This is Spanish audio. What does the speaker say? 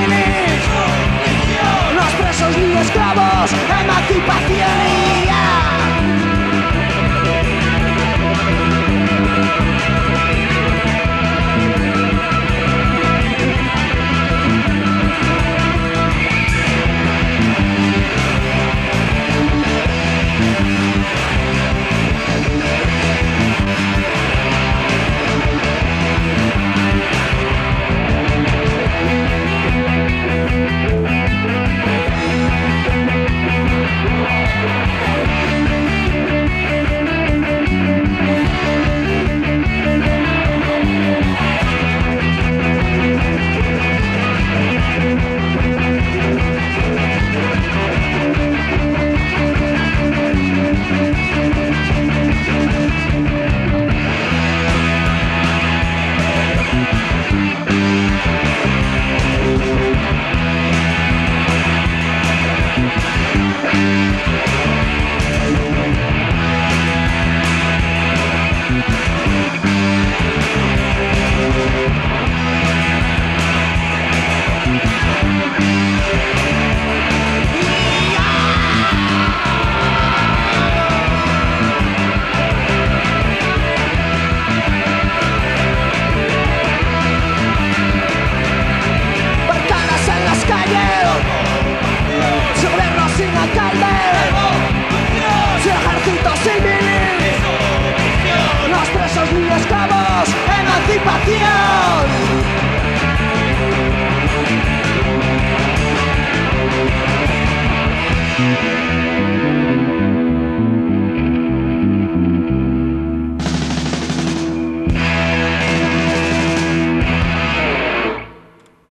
vivir. Los presos ni esclavos, emancipación